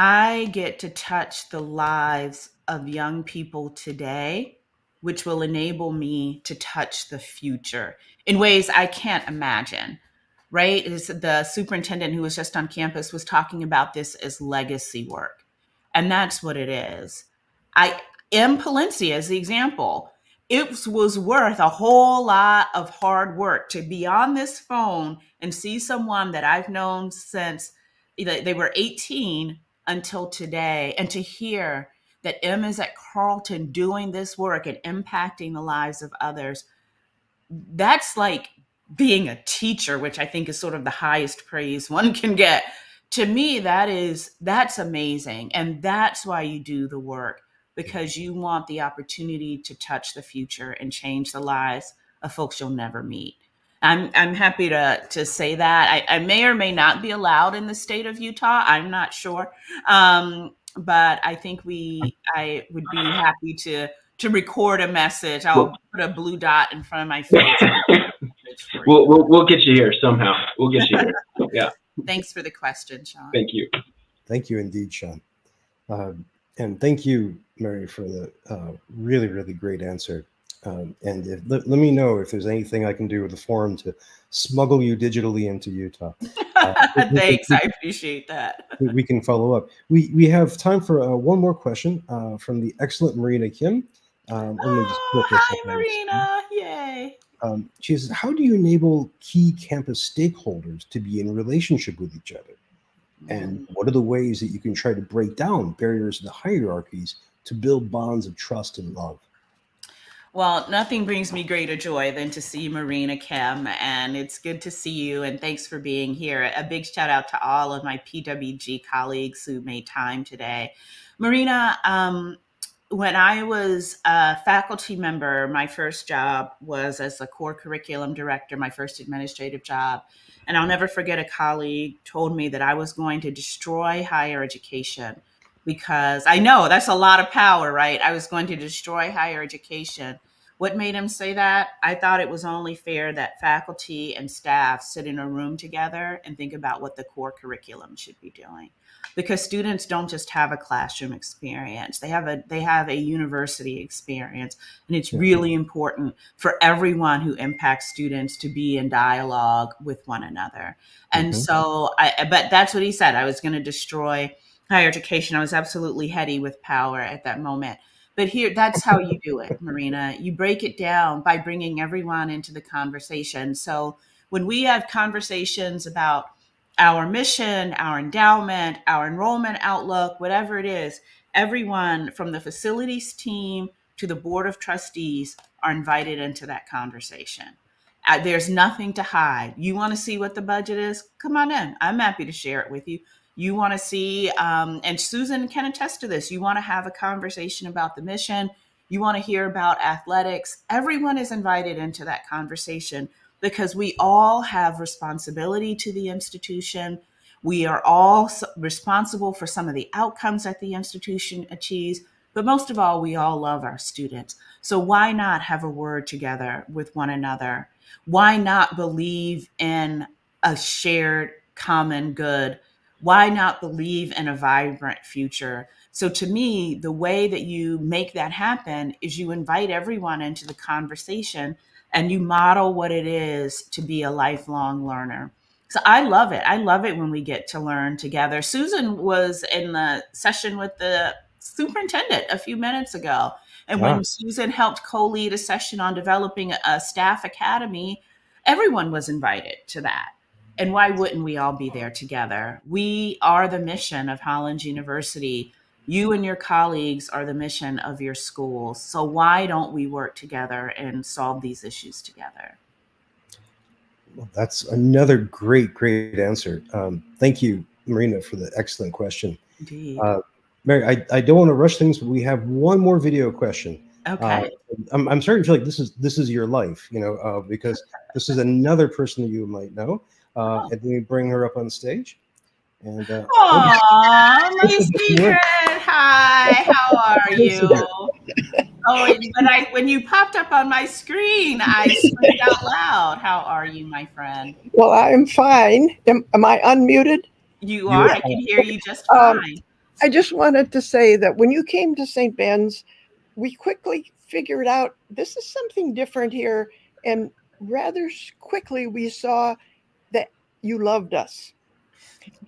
I get to touch the lives of young people today which will enable me to touch the future in ways I can't imagine. Right? Is the superintendent who was just on campus was talking about this as legacy work. And that's what it is. I am Palencia as the example. It was worth a whole lot of hard work to be on this phone and see someone that I've known since they were 18 until today and to hear that M is at Carleton doing this work and impacting the lives of others, that's like being a teacher, which I think is sort of the highest praise <laughs> one can get. To me, that is that's amazing. And that's why you do the work because you want the opportunity to touch the future and change the lives of folks you'll never meet. I'm I'm happy to to say that I, I may or may not be allowed in the state of Utah. I'm not sure, um, but I think we I would be happy to to record a message. I'll well, put a blue dot in front of my face. <laughs> we'll, we'll, we'll get you here somehow. We'll get you here. <laughs> Yeah. Thanks for the question, Sean. Thank you. Thank you indeed, Sean. Um, and thank you, Mary, for the uh, really, really great answer. Um, and if, let, let, me know if there's anything I can do with the forum to smuggle you digitally into Utah. <laughs> Uh, Thanks, I appreciate that. we can follow up. We we have time for uh, one more question uh, from the excellent Marina Kim. Um, oh, hi, Marina! Yay! Um, she says, "How do you enable key campus stakeholders to be in relationship with each other? And mm. what are the ways that you can try to break down barriers to the hierarchies to build bonds of trust and love?" Well, nothing brings me greater joy than to see Marina Kim, and it's good to see you. And thanks for being here. A big shout out to all of my PWG colleagues who made time today. Marina, um, when I was a faculty member, my first job was as a core curriculum director, my first administrative job. And I'll never forget a colleague told me that I was going to destroy higher education because I know that's a lot of power, right? I was going to destroy higher education. What made him say that? I thought it was only fair that faculty and staff sit in a room together and think about what the core curriculum should be doing. Because students don't just have a classroom experience. They have a they have a university experience. And it's really important for everyone who impacts students to be in dialogue with one another. And mm-hmm. so I but that's what he said. I was going to destroy higher education, I was absolutely heady with power at that moment. But here, that's how you do it, Marina. You break it down by bringing everyone into the conversation. So when we have conversations about our mission, our endowment, our enrollment outlook, whatever it is, everyone from the facilities team to the board of trustees are invited into that conversation. Uh, there's nothing to hide. You want to see what the budget is? Come on in. I'm happy to share it with you you want to see, um, and Susan can attest to this, you want to have a conversation about the mission, you want to hear about athletics, everyone is invited into that conversation because we all have responsibility to the institution. We are all responsible for some of the outcomes that the institution achieves, but most of all, we all love our students. So why not have a word together with one another? Why not believe in a shared common good why not believe in a vibrant future? So, to me, the way that you make that happen is you invite everyone into the conversation and you model what it is to be a lifelong learner. So, I love it. I love it when we get to learn together. Susan was in the session with the superintendent a few minutes ago. And wow. when Susan helped co lead a session on developing a staff academy, everyone was invited to that. And why wouldn't we all be there together? We are the mission of Hollins University. You and your colleagues are the mission of your schools. So why don't we work together and solve these issues together? Well, that's another great, great answer. Um, thank you, Marina, for the excellent question. Indeed. Uh, Mary, I, I don't want to rush things, but we have one more video question. Okay. Uh, I'm, I'm starting to feel like this is this is your life, you know, uh, because this is another person that you might know. Uh, oh. And then we bring her up on stage. And uh, Aww, <laughs> my <laughs> secret. Hi, how are you? Oh, but I when you popped up on my screen, I screamed out loud. How are you, my friend? Well, I'm fine. Am, am I unmuted? You are. I can hear you just um, fine. Um, I just wanted to say that when you came to St. Ben's, we quickly figured out this is something different here, and rather quickly we saw you loved us.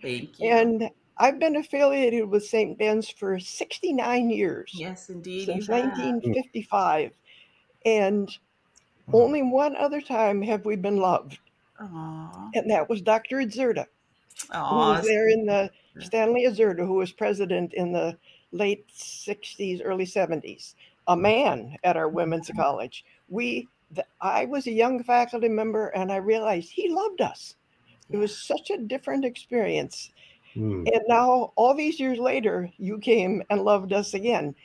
Thank you. And I've been affiliated with St. Ben's for 69 years. Yes, indeed. Since 1955. And only one other time have we been loved. Aww. And that was Dr. Idzerda, Aww. who was there in the Stanley Idzerda, who was president in the late 60s, early 70s, a man at our women's mm-hmm. college. We, the, I was a young faculty member, and I realized he loved us. It was such a different experience. Mm. And now, all these years later, you came and loved us again.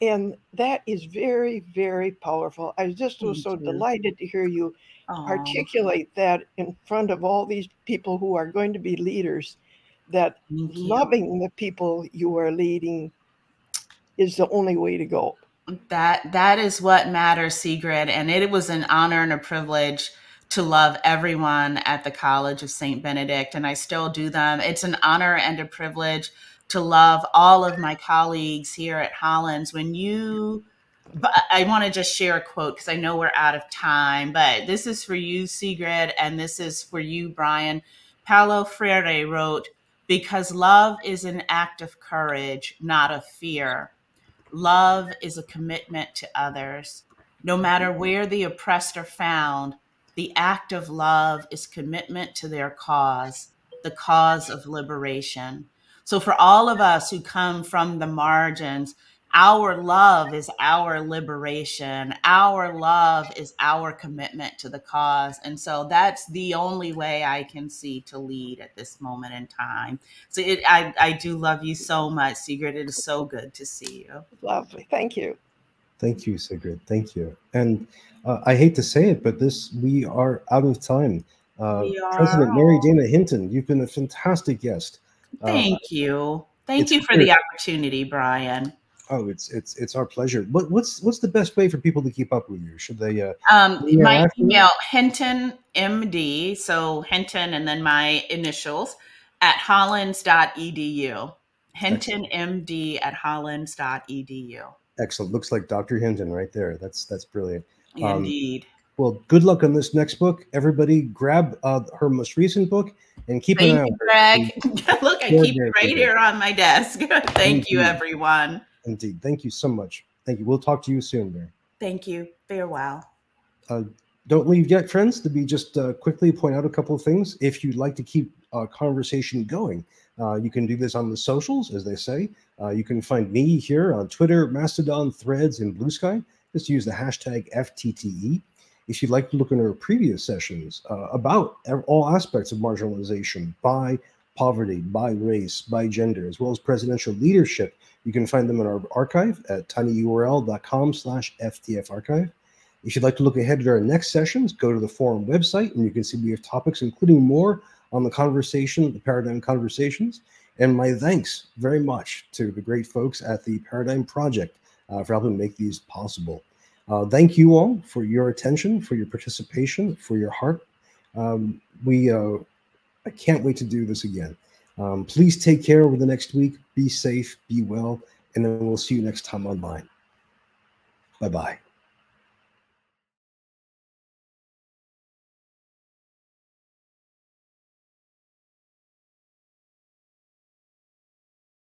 And that is very, very powerful. I just was so delighted to hear you Aww. articulate that in front of all these people who are going to be leaders, that loving the people you are leading is the only way to go. That that is what matters, Sigrid, and it was an honor and a privilege to love everyone at the College of St. Benedict, and I still do them. It's an honor and a privilege to love all of my colleagues here at Hollins. When you, I want to just share a quote because I know we're out of time, but this is for you, Sigrid, and this is for you, Bryan. Paulo Freire wrote, Because love is an act of courage, not of fear. Love is a commitment to others. No matter where the oppressed are found, the act of love is commitment to their cause, the cause of liberation. So, for all of us who come from the margins, our love is our liberation. Our love is our commitment to the cause. And so that's the only way I can see to lead at this moment in time. So it, I, I do love you so much, Sigrid. It is so good to see you. Lovely. Thank you. Thank you, Sigrid. Thank you. And uh, I hate to say it, but this we are out of time. Uh, President Mary Dana Hinton, you've been a fantastic guest. Uh, Thank uh, you. Thank you for the opportunity, Bryan. Oh, it's it's it's our pleasure. What, what's what's the best way for people to keep up with you? Should they? Uh, um, my email Hinton MD, so Hinton and then my initials at hollins.edu. Hinton Excellent. MD at hollins.edu. Excellent. Looks like Dr. Hinton right there. That's that's brilliant. Um, Indeed. Well, good luck on this next book. Everybody, grab uh, her most recent book and keep Thank an eye on Greg. <laughs> Look, I keep it right here on my desk. <laughs> Thank, Thank you, you, everyone. Indeed. Thank you so much. Thank you. We'll talk to you soon, Mary. Thank you. Farewell. Uh, don't leave yet, friends. To be just uh, quickly point out a couple of things. If you'd like to keep a conversation going, uh, you can do this on the socials, as they say. Uh, you can find me here on Twitter, Mastodon, Threads, and Blue Sky. Just use the hashtag FTTE. If you'd like to look into our previous sessions uh, about all aspects of marginalization by poverty, by race, by gender, as well as presidential leadership, you can find them in our archive at tinyurl.com slash ftfarchive. If you'd like to look ahead at our next sessions, go to the forum website and you can see we have topics including more on the conversation, the Paradigm Conversations. And my thanks very much to the great folks at the Paradigm Project for helping make these possible. Uh, thank you all for your attention, for your participation, for your heart. Um, we, uh, I can't wait to do this again. Um, please take care over the next week. Be safe, be well, and then we'll see you next time online. Bye bye.